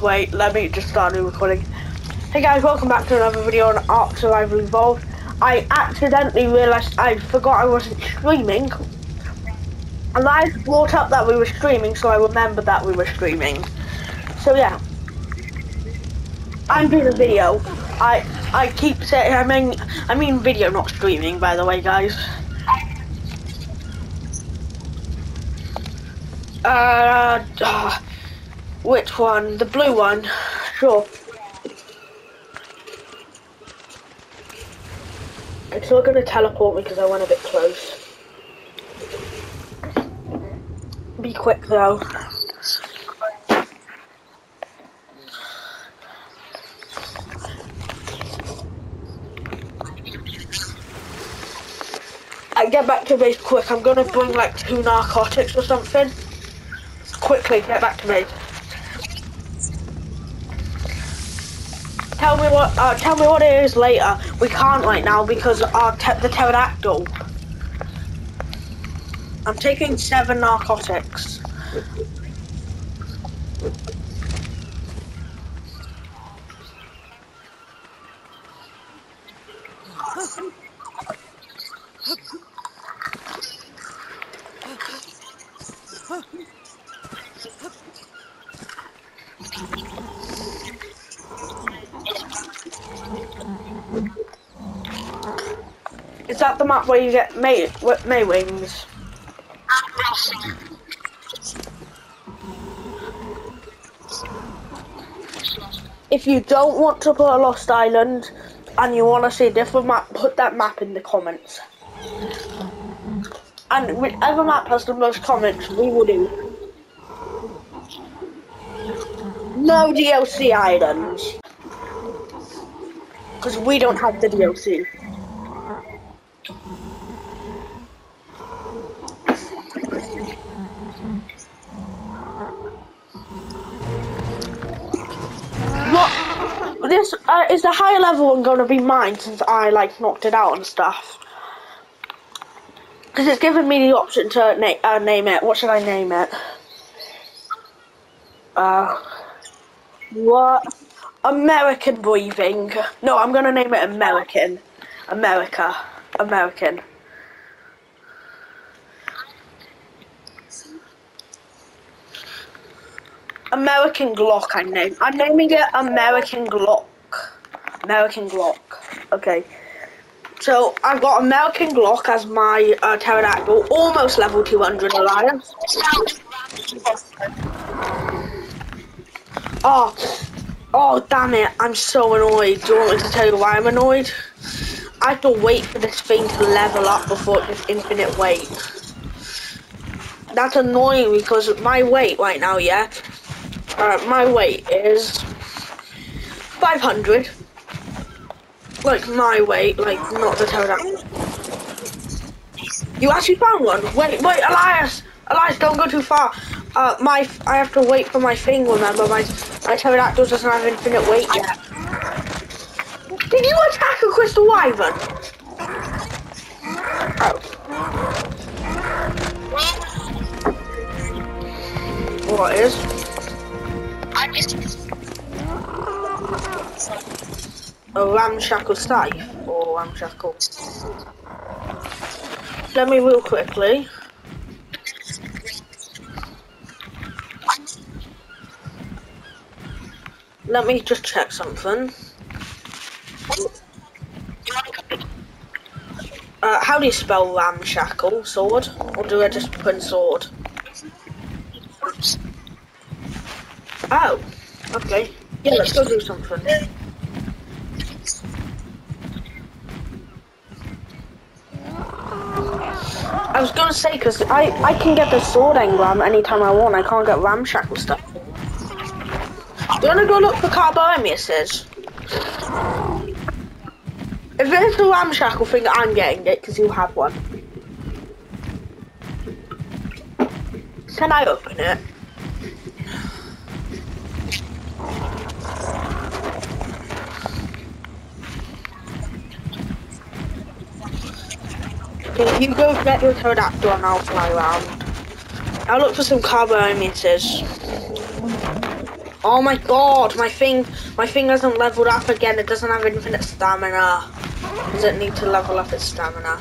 wait, let me just start a new recording. Hey guys, welcome back to another video on Ark Survival Evolved. I accidentally realised I forgot I wasn't streaming. And I brought up that we were streaming, so I remembered that we were streaming. So yeah. I'm doing a video. I I keep saying I mean I mean video not streaming by the way guys. Uh, uh which one? The blue one? Sure. It's not gonna teleport me because I went a bit close. Be quick though. I get back to base quick. I'm gonna bring like two narcotics or something. Quickly, get back to base. Tell me what. Uh, tell me what it is later. We can't right now because our te the pterodactyl. I'm taking seven narcotics. Is that the map where you get May, May wings? If you don't want to put a Lost Island and you want to see a different map, put that map in the comments. And whichever map has the most comments, we will do. No DLC items. Because we don't have the DLC. What? This uh, is the higher level one going to be mine since I like knocked it out and stuff. Because it's given me the option to na uh, name it. What should I name it? Uh, what? American breathing. No, I'm gonna name it American. America. American. American Glock, I name. I'm naming it American Glock. American Glock. Okay. So I've got American Glock as my uh, pterodactyl, almost level 200 alliance. Oh, oh damn it! I'm so annoyed. Do you want me to tell you why I'm annoyed? I have to wait for this thing to level up before it just infinite weight. That's annoying because my weight right now, yeah, uh, my weight is 500. Like my weight, like not the pterodactyl. You actually found one. Wait, wait, Elias, Elias, don't go too far. Uh, my, I have to wait for my thing. Remember, my my pterodactyl doesn't have infinite weight yet. Did you attack a crystal wyvern? Oh. What is? A ramshackle scythe or ramshackle? Let me real quickly. Let me just check something. Uh, how do you spell ramshackle? Sword? Or do I just in sword? Oh, okay. Yeah, let's go do something. I was gonna say, because I, I can get the sword engram anytime I want, I can't get ramshackle stuff. Do you wanna go look for carbohymiuses? If it's the ramshackle thing, I'm getting it, because you have one. Can I open it? Okay, you go get your pterodactyl and I'll fly around. I'll look for some carbohymiuses. Oh my god, my thing, my thing hasn't leveled up again. It doesn't have infinite stamina. Does it need to level up its stamina?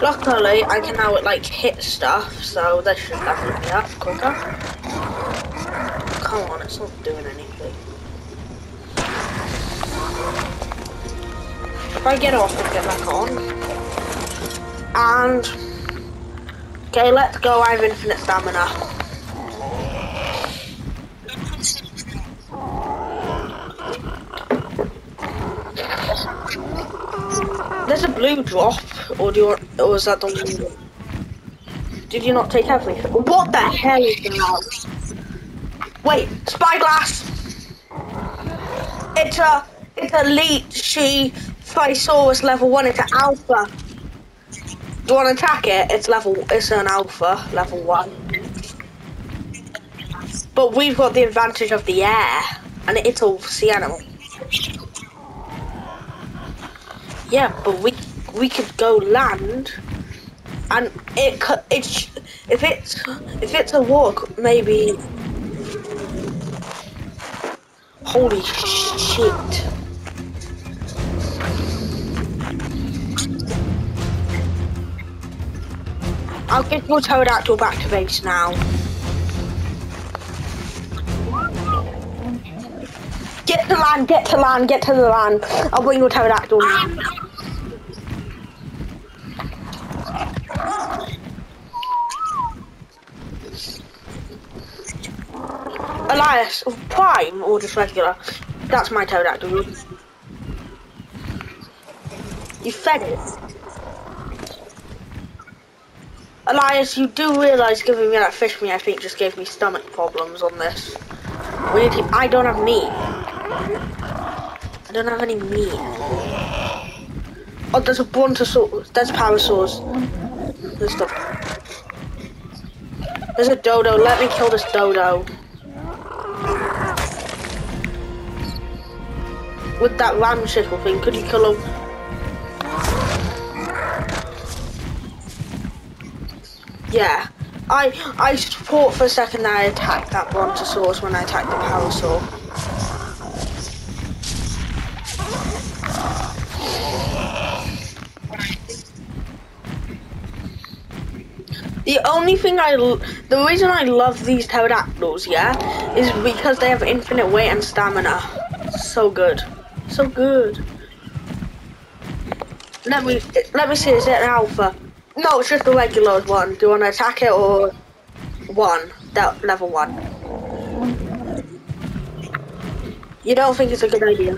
Luckily, I can now like hit stuff, so that should level me up quicker. Come on, it's not doing anything. If I get off and get back on, and okay, let's go. I have infinite stamina. There's a blue drop, or do you want, or was that the one? Did you not take everything? What the hell is that? Wait, spyglass! It's a, it's a elite she Spysaurus level one, it's an alpha. Do you want to attack it? It's level, it's an alpha, level one. But we've got the advantage of the air, and it's a sea animal. Yeah, but we we could go land, and it it's if it's if it's a walk maybe. Holy shit! I'll get your pterodactyl back to base now. Get to land, get to land, get to the land. I'll bring your pterodactyl. Elias, prime or just regular? That's my pterodactyl. You fed it. Elias, you do realise giving me that fish meat, I think, just gave me stomach problems on this. We need to, I don't have meat. I don't have any meat. Oh, there's a brontosaurus. There's parasaurs. There's stuff. There's a dodo. Let me kill this dodo. With that ram ramshackle thing, could you kill him? Yeah. I I thought for a second that I attacked that brontosaurus when I attacked the parasaur. The only thing I, the reason I love these pterodactyls, yeah, is because they have infinite weight and stamina. So good, so good. Let me, let me see, is it an alpha? No, it's just a regular one. Do you want to attack it or one? That level one. You don't think it's a good idea?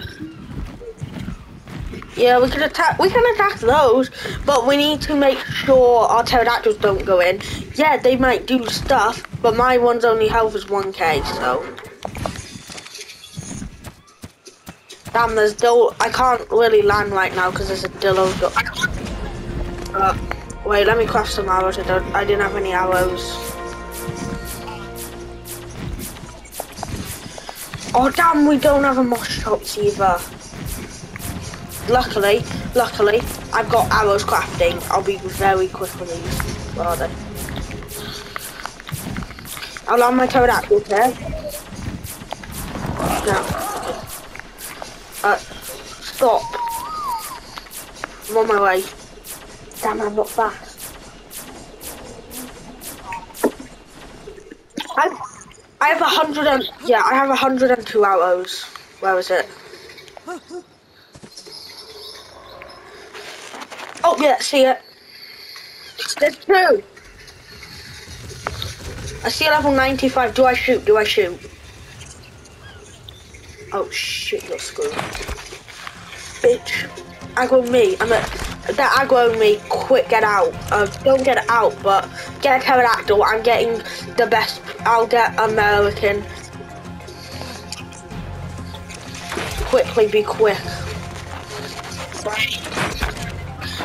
Yeah, we can attack. We can attack those, but we need to make sure our pterodactyls don't go in. Yeah, they might do stuff, but my one's only health is 1k, so. Damn, there's still. I can't really land right now because there's a dillo. Uh, wait, let me craft some arrows. I don't. I didn't have any arrows. Oh damn, we don't have a moss shots either. Luckily, luckily, I've got arrows crafting. I'll be very quick on these. Where are they? I'll land my pterodactyl here. Now, uh, stop. I'm on my way. Damn, I'm not fast. I, I have a hundred and yeah, I have a hundred and two arrows. Where is it? Oh yeah, see it. There's two. I see a level 95. Do I shoot? Do I shoot? Oh shit, you're screwed. Bitch. Aggro me. I'm a that aggro me. Quick, get out. Uh, don't get out, but get a pterodactyl. I'm getting the best. I'll get American. Quickly, be quick.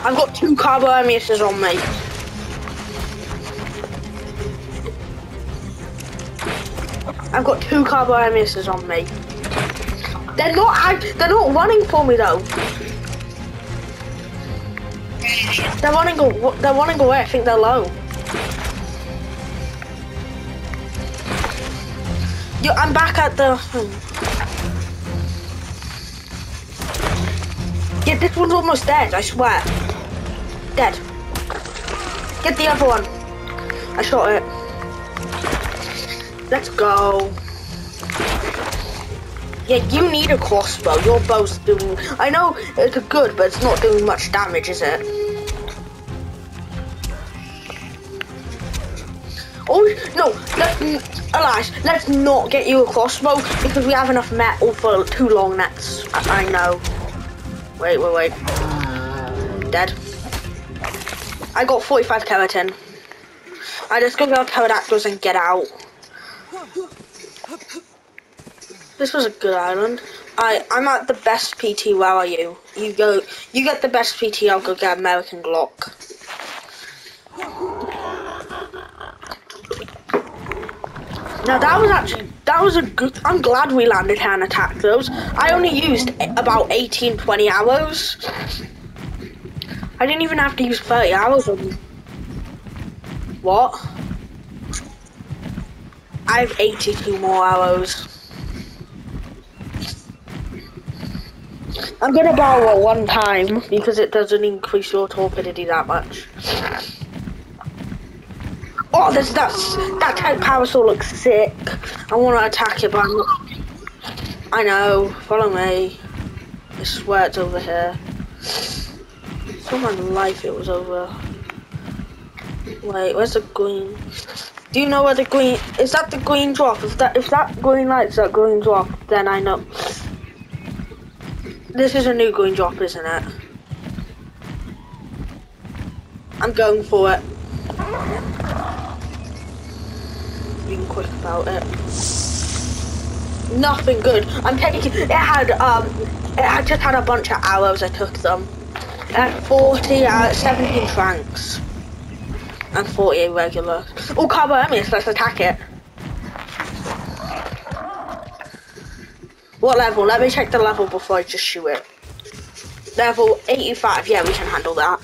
I've got two carbo emitters on me. I've got two carbo emitters on me. They're not. They're not running for me though. They're running. They're running away. I think they're low. Yo, I'm back at the. Hmm. Yeah, this one's almost dead. I swear. Dead. Get the other one. I shot it. Let's go. Yeah, you need a crossbow. Your bow's doing. I know it's good, but it's not doing much damage, is it? Oh no! Let's, Elias, let's not get you a crossbow because we have enough metal for two long necks. I, I know. Wait, wait, wait. Dead. I got 45 keratin. I just go to pterodactyls and get out. This was a good island. I I'm at the best PT. Where are you? You go. You get the best PT. I'll go get American Glock. Now that was actually that was a good. I'm glad we landed here and attacked those. I only used about 18, 20 hours. I didn't even have to use 30 hours on. What? I have 82 more arrows. I'm gonna borrow it one time because it doesn't increase your torpidity that much. Oh, there's that that tank parasol looks sick. I want to attack it, but I'm not. I know. Follow me. I swear it's over here. For my life, it was over. Wait, where's the green? Do you know where the green? Is that the green drop? If that if that green light's that green drop, then I know. This is a new green drop, isn't it? I'm going for it. Being quick about it. Nothing good. I'm taking. It had um. It had just had a bunch of arrows. I took them. Had 40, uh, 17 franks. And 40 regular. Oh, Carbonemys, let's attack it. What level? Let me check the level before I just shoot it. Level 85, yeah, we can handle that.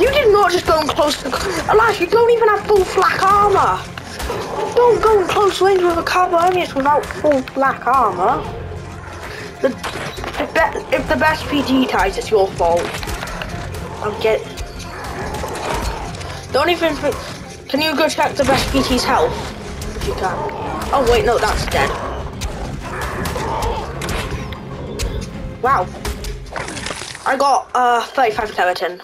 You did not just go in close to... Elias, you don't even have full flak armor. Don't go in close range with a Carbonemys without full flak armor. The, the if the best PG ties, it's your fault. I'll get... Don't even... Can you go check the best PT's health? If you can. Oh wait, no, that's dead. Wow. I got uh 35 keratin.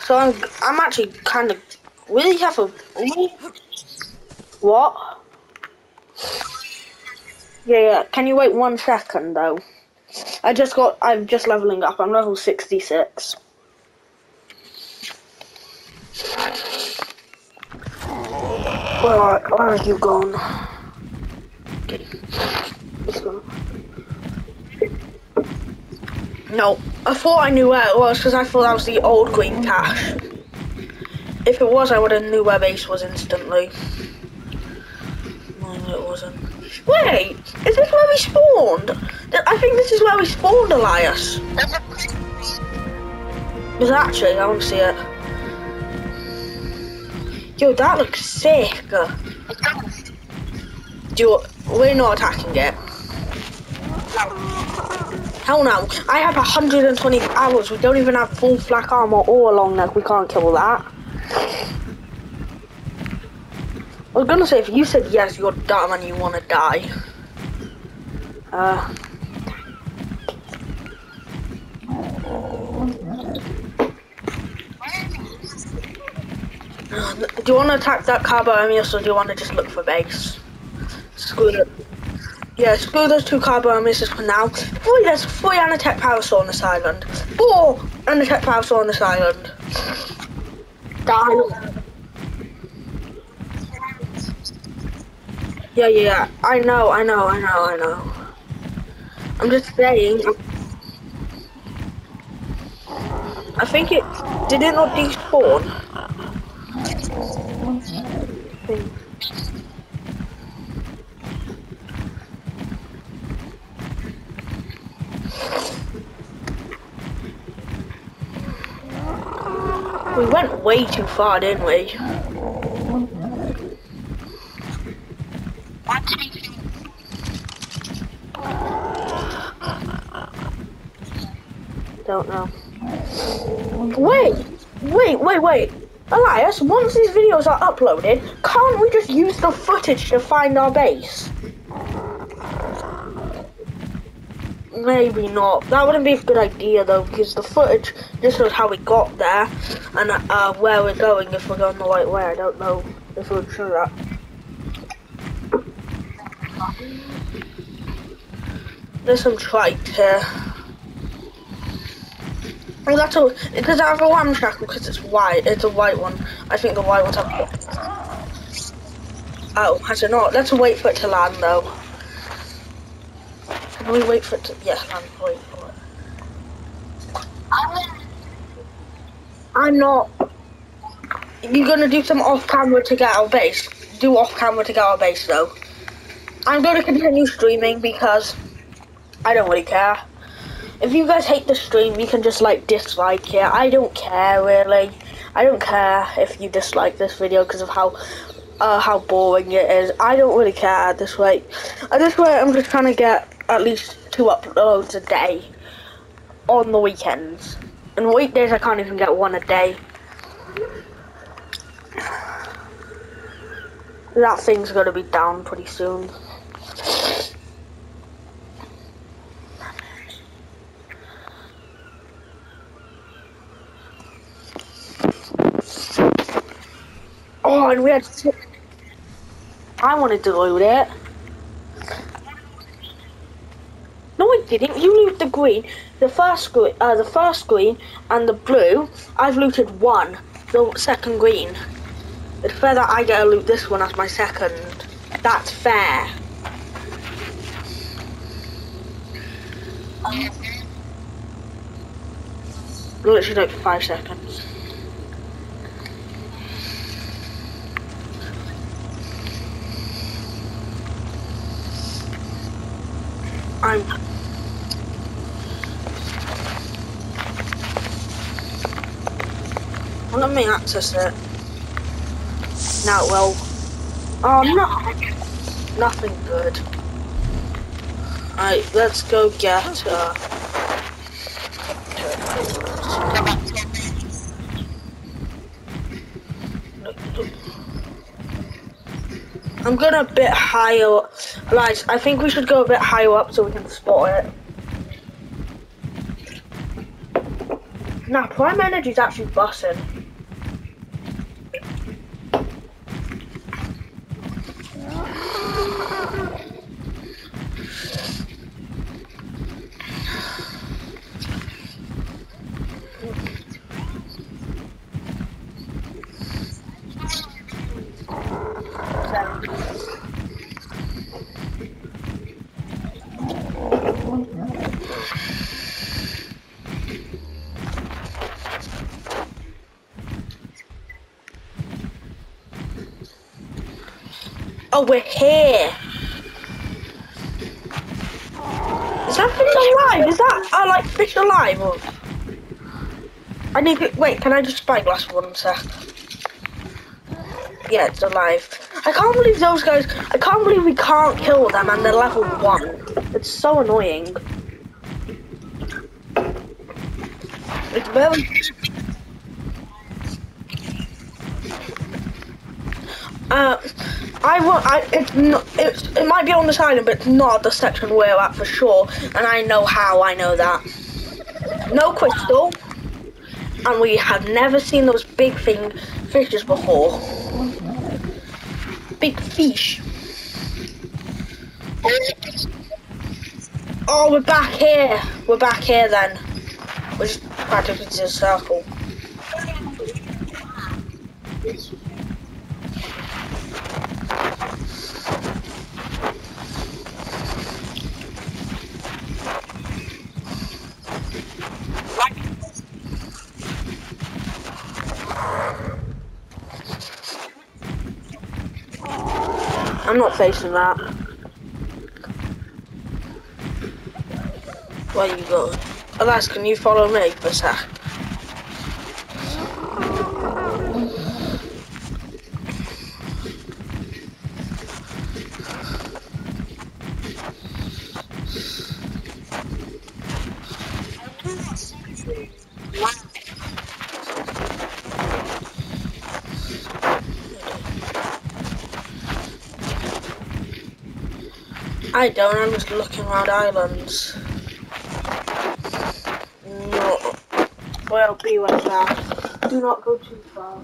So I'm I'm actually kind of really have a what? Yeah, yeah. Can you wait one second though? I just got. I'm just leveling up. I'm level 66. Where are, where are you gone? No, I thought I knew where it was because I thought that was the old green cache. If it was, I would have knew where base was instantly. No, it wasn't. Wait, is this where we spawned? I think this is where we spawned, Elias. Is actually, I want to see it. Yo, that looks sick. You, we're not attacking it. Hell no. I have 120 hours. We don't even have full flak armor or a long neck. We can't kill that. I was gonna say, if you said yes, you're dumb and you wanna die. Uh. Do you want to attack that Carbonemys or do you want to just look for base? Screw it. Yeah, screw those two Carboemiuses for now. Oh, there's three Anatech Parasol on this island. Four Anatech Parasol on this island. Die. Yeah, yeah, I know, I know, I know, I know. I'm just saying. I think it did it not despawn. We went way too far, didn't we? Don't know. Wait! Wait, wait, wait! Elias, once these videos are uploaded, can't we just use the footage to find our base? Maybe not. That wouldn't be a good idea though, because the footage just shows how we got there and uh, where we're going if we're going the right way. I don't know if it would show that. There's some trite here. Oh, that's all. Because I have a lamb shackle? Because it's white. It's a white one. I think the white ones have. Oh, has it not? Let's wait for it to land though. Can we wait for it to? Yeah, land. Wait for it. I'm not. You're gonna do some off camera to get our base. Do off camera to get our base though. I'm gonna continue streaming because I don't really care. If you guys hate the stream, you can just like dislike it. I don't care really. I don't care if you dislike this video because of how uh, how boring it is. I don't really care at this rate. At this rate, I'm just trying to get at least two uploads a day on the weekends. And weekdays, I can't even get one a day. That thing's gonna be down pretty soon. Oh, and we had. To... I wanted to loot it. No, I didn't. You loot the green, the first green, uh, the first green, and the blue. I've looted one. The second green. It's fair that I get to loot this one as my second. That's fair. Literally like five seconds. I'm me access it. Now, well, oh no, nothing good. Alright, let's go get. Uh, I'm going a bit higher. Right, I think we should go a bit higher up so we can spot it. Now, Prime Energy's actually bussing. Oh, we're here. Is that fish alive? Is that uh, like fish alive? Or... I need to wait. Can I just spyglass for one sec? Yeah, it's alive. I can't believe those guys. I can't believe we can't kill them and they're level one. It's so annoying. It's very. Uh, I. I. It's not. It might be on this island, but it's not the section we're at for sure. And I know how. I know that. No crystal. And we have never seen those big thing fishes before. Big fish. Oh, we're back here. We're back here then. We're just practically to a circle. I'm not facing that. Where you going? Alas, can you follow me for a sec? I don't, I'm just looking around islands. No. Well, be with that. Do not go too far.